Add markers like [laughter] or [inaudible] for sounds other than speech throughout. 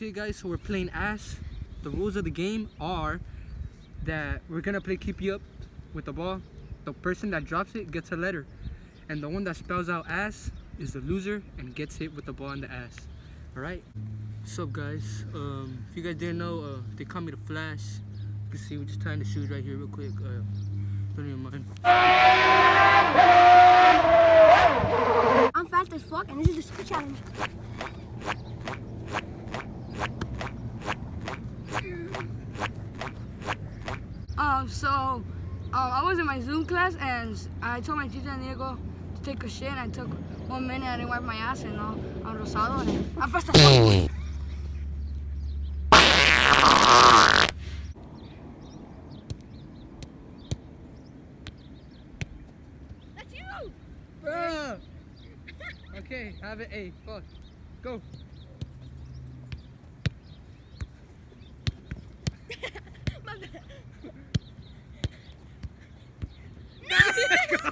Okay guys, so we're playing ass. The rules of the game are that we're gonna play keep you up with the ball. The person that drops it gets a letter. And the one that spells out ass is the loser and gets hit with the ball in the ass. Alright? What's up guys? Um, if you guys didn't know, uh, they call me the Flash. You can see we're just tying the shoes right here real quick. Uh, don't even mind. I'm fast as fuck, and this is the spit challenge. Um, so um, I was in my Zoom class and I told my teacher Diego to take a shit and I took one minute and I didn't wipe my ass and all I'm rosado and I'm. That's you! Bruh! [laughs] Okay, have it. Hey, fuck. Go. [laughs] My bad.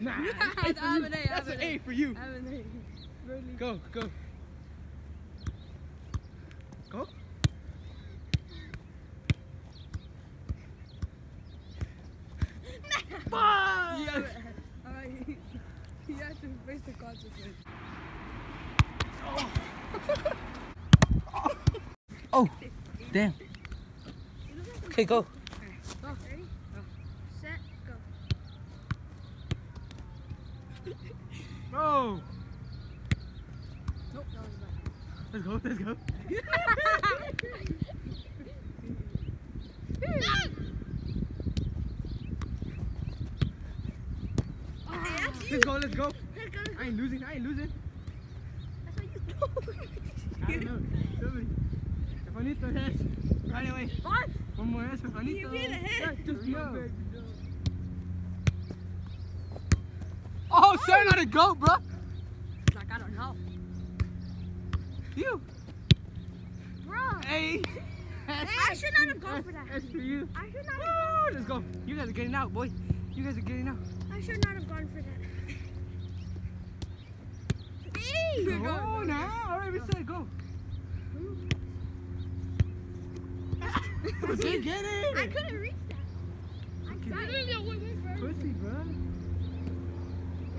Nah, I it's A for have you. an A, That's [laughs] an A for you. Go, go. Go. [laughs] Fuck! Yes. [laughs] You have to face the consequence. Oh, oh. damn. Okay, go. Bro. Nope, that was bad. Let's go, let's go. Let's go, let's go. I ain't losing, I ain't losing. I don't know. Somebody. Juanito, yes. Right away. What? One more S for Juanito. You beat a hit. Yeah, just go. Sarah not a goat, bro. Like, I don't know. You. Bro. Hey. I should not have gone for that. S for you. I should not have Woo, let's go. You guys are getting out, boy. You guys are getting out. I should not have gone for that. Hey! Go now. All right, we said go. [laughs] I it. I couldn't reach that. I tried. Pussy, bro.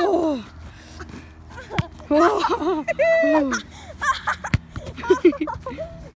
와. [laughs] [laughs] [laughs]